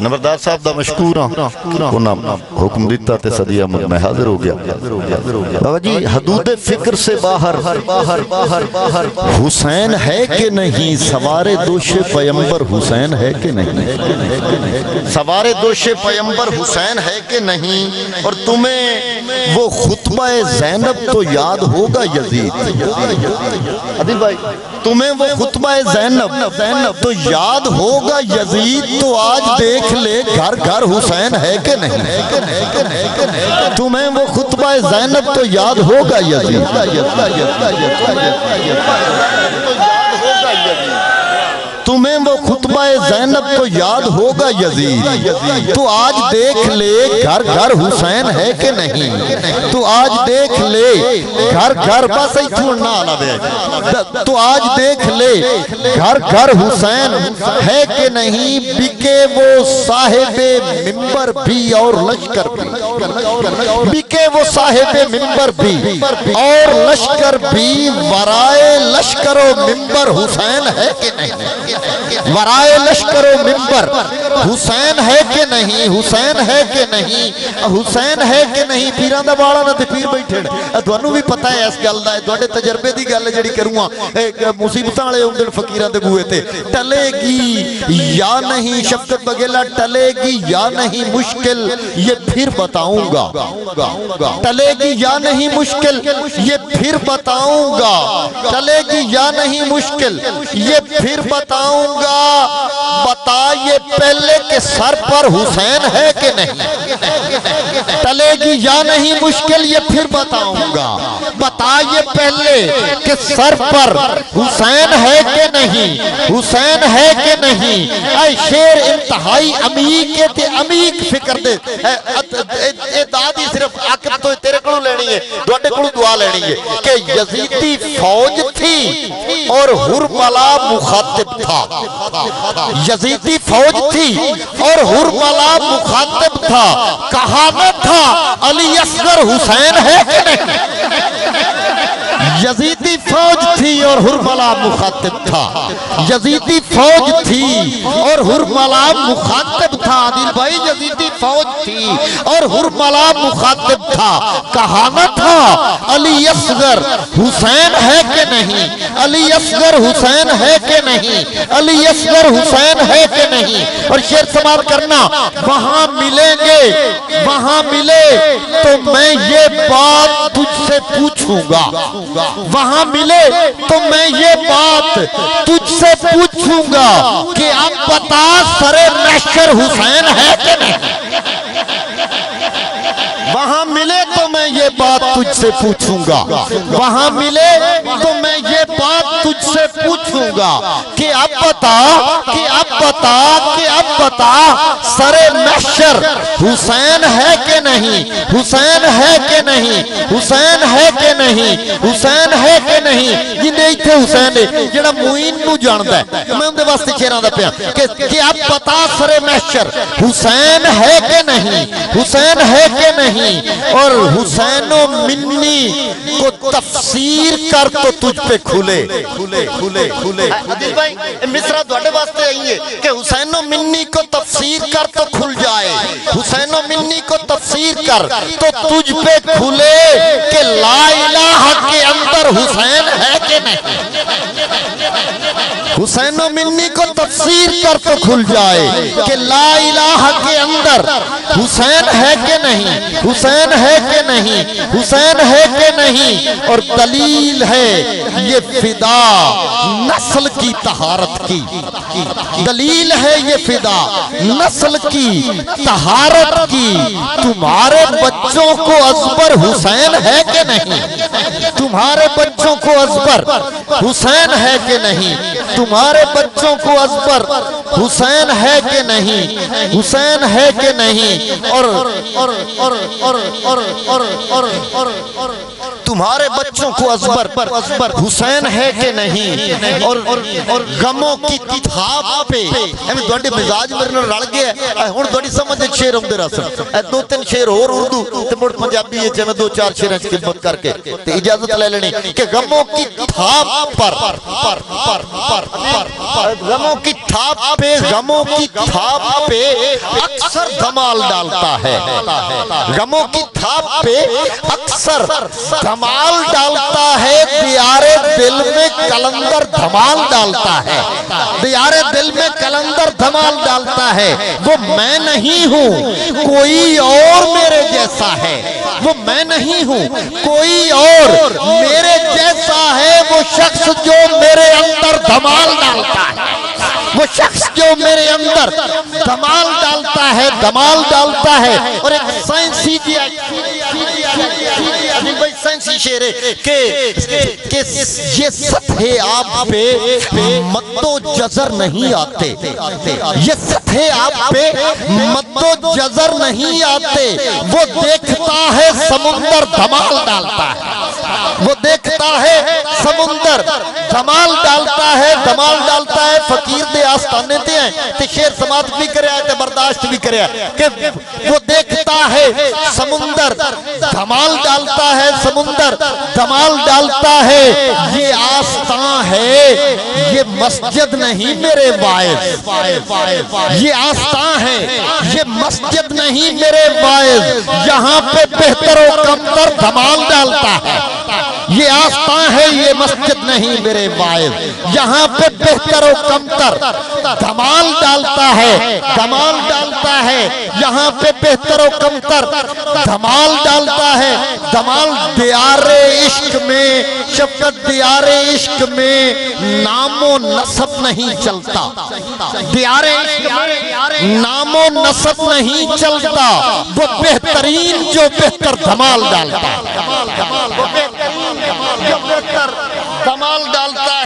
नंबरदार साहब का मशहूर हुक्म दिता तो सदिया अहमद में हाजिर हो गया। बाबा जी, हदूद फ़िक्र से बाहर बाहर बाहर बाहर हुसैन है कि नहीं? सवारे दोषे पयंबर हुसैन है कि नहीं? सवारे दोषे पयंबर हुसैन है कि नहीं? और तुम्हें वो खुतबा जैनब तो याद होगा, यजीद। अदिल भाई, तुम्हें वो खुतबा जैनब जैनब तो याद होगा, यजीद तो आज देख ले घर घर हुसैन है कि नहीं तुम्हें वो खुतबा जैनब तो याद होगा यजीद तुम्हें वो खुतबा जैनब तो याद होगा, यजीद। तू आज देख ले घर घर हुसैन है कि नहीं? तू आज देख ले घर घर बस इथों ना लवे तू आज देख ले घर घर हुसैन है कि नहीं? बिके वो साहेबे मिंबर भी और लश्कर भी। बिके वो साहेबे मिंबर भी और लश्कर भी, वराए लश्करो मिंबर हुसैन है कि नहीं? Yeah. वराए लश्करो मिंबर हुसैन है कि नहीं हुसैन है कि नहीं हुसैन है कि नहीं ਪੀਰਾਂ ਦਾ ਬਾਲਾ ਨਾ ਤੇ ਪੀਰ ਬੈਠੇ ਨੇ ਇਹ ਤੁਹਾਨੂੰ ਵੀ ਪਤਾ ਹੈ ਇਸ ਗੱਲ ਦਾ ਇਹ ਤੁਹਾਡੇ ਤਜਰਬੇ ਦੀ ਗੱਲ ਜਿਹੜੀ ਕਰੂੰਗਾ ਇਹ ਮੁਸੀਬਤਾਂ ਵਾਲੇ ਹੁੰਦੇ ਨੇ ਫਕੀਰਾਂ ਦੇ ਬੂਏ ਤੇ टलेगी या नहीं शफकत बघेला टलेगी या नहीं मुश्किल ये फिर बताऊंगा टलेगी या नहीं मुश्किल ये फिर बताऊंगा टलेगी या नहीं मुश्किल ये फिर बताऊंगा बता ये पहले के सर पर हुसैन है कि नहीं? टलेगी या नहीं, मुश्किल ये फिर बताऊँगा। बता ये पहले कि सर पर हुसैन है कि नहीं? हुसैन है कि नहीं? ऐ शेर इंतहाई अमीक है ते अमीक फ़िक्र दे। दादी सिर्फ़ को लेनी दुआ लेनी है ਦੁਆ ਲੈਣੀ ਹੈ ਕਿ ਯਜ਼ੀਦੀ ਫੌਜ ਥੀ फौज थी और हुरमला मुखातिब था। कहा था, अली असगर हुसैन है कि नहीं? यजीदी फौज थी और हुरमला मुखातिब था। यजीदी फौज थी और हुरमला मुखातिब था। आदिल भाई, यजीदी फौज थी और हुरमला मुखातिब था। कहाना था, अली असगर हुसैन है कि नहीं? अली असगर हुसैन है कि नहीं? अली असगर हुसैन है कि नहीं? और शेर समाप्त करना, वहाँ मिलेंगे, वहाँ मिले तो मैं ये बात तुझसे पूछूँगा। वहाँ मिले तो मैं ये बात तुझसे पूछूँगा कि अब बता सरे मैशर हुसैन है कि नहीं? वहाँ मिले तो मैं ये बात तुझसे पूछूँगा। वहाँ मिले तो मैं ये बात तुझसे पूछूँगा कि अब बता, कि अब बता, कि अब बता सरे मैशर हुसैन है कि नहीं? हुसैन है कि नहीं? हुसैन है कि नहीं? हुसैन है कि नहीं? जिन्हें देखे हुसैन ने जरा मुइन जानता है मैं उनके वास्ते शेरा दपिया के, पता सरे मैशर हुसैन है के नहीं हुसैन है के नहीं और हुसैनो मिन्नी को तफसीर कर तो तुझ पे खुले। खुले खुले खुले हाँ, मिश्रा दोडे वास्ते आई है के हुसैनो मिन्नी को तफसीर कर तो खुल जाए। हुसैनो मिन्नी को तफसीर कर तो तुझ पे खुले के ला इलाहा के अंदर हुसैन है हुसैनो मिन्नी को तफसीर कर तो खुल जाए कि ला इलाहा के अंदर हुसैन है कि नहीं, हुसैन है कि नहीं, हुसैन है कि नहीं, और दलील है ये फिदा नस्ल की तहारत की। दलील है ये फिदा नस्ल की तहारत की। तुम्हारे बच्चों को अजबर हुसैन है कि नहीं? तुम्हारे बच्चों को अजबर हुसैन है कि नहीं तुम्हारे बच्चों को अजबर हुसैन है कि नहीं हुसैन है कि नहीं और और और और और और और और और तुम्हारे बच्चों को अजबर अजबर हुसैन है कि नहीं और और और गमों की किताब पे ਐਵੇਂ ਤੁਹਾਡੇ ਮਿਜ਼ਾਜ ਮੇਰੇ ਨਾਲ ਰਲ ਗਿਆ ਐ ਹੁਣ ਤੁਹਾਡੀ ਸਮਝ ਦੇ ਸ਼ੇਰ ਆਉਂਦੇ ਰਸਨ ਐ ਦੋ ਤਿੰਨ ਸ਼ੇਰ ਹੋਰ ਉਰਦੂ ਤੇ ਮੁੜ ਪੰਜਾਬੀ ਵਿੱਚ ਜਿਵੇਂ ਦੋ ਚਾਰ ਸ਼ੇਰਾਂ ਚ ਖਿਦਮਤ ਕਰਕੇ ਤੇ ਇਜਾਜ਼ਤ ਲੈ ਲੈਣੀ ਕਿ गमों की थाप पर गमों की थाप पे, गमों की थाप पे अक्सर धमाल डालता है। गमों की थाप पे अक्सर धमाल डालता है प्यारे दिल में कलंदर धमाल डालता है। दिल में कलंदर धमाल डालता है। वो मैं नहीं हूँ, कोई और मेरे जैसा है। वो मैं नहीं हूँ, कोई और मेरे जैसा है। वो शख्स जो मेरे अंदर धमाल डालता है। वो शख्स जो मेरे अंदर धमाल डालता है, धमाल डालता है। और एक साइंसी साइंसी शेर के, के ये सत है आप पे मद्दो जजर नहीं आते। ये सत है आप पे मद्दो जजर नहीं आते। वो देखता है समुंदर धमाल डालता है। वो देखता है समुंदर धमाल डालता है धमाल डालता है। फकीर दे आस्थाने ते हैं ते शेर समाज भी करे ते बर्दाश्त भी करे कि वो है, समुंदर। धमाल डालता है, समुंदर। धमाल डालता है। ये आस्था है। ये मस्जिद नहीं मेरे वायस ये आस्था है। ये मस्जिद नहीं मेरे वायस यहाँ पे बेहतर और कमतर धमाल डालता है। ये आस्था है, ये मस्जिद नहीं मेरे वायस यहाँ पे बेहतर और कमतर धमाल डालता है। धमाल यहाँ पे बेहतर और कमतर धमाल डालता है। धमाल दियारे इश्क में, शफकत दियारे इश्क में नामो नसब नहीं चलता। दियारे नामो नसब नहीं चलता। वो बेहतरीन, जो बेहतर धमाल डालता है। धमाल डालता है।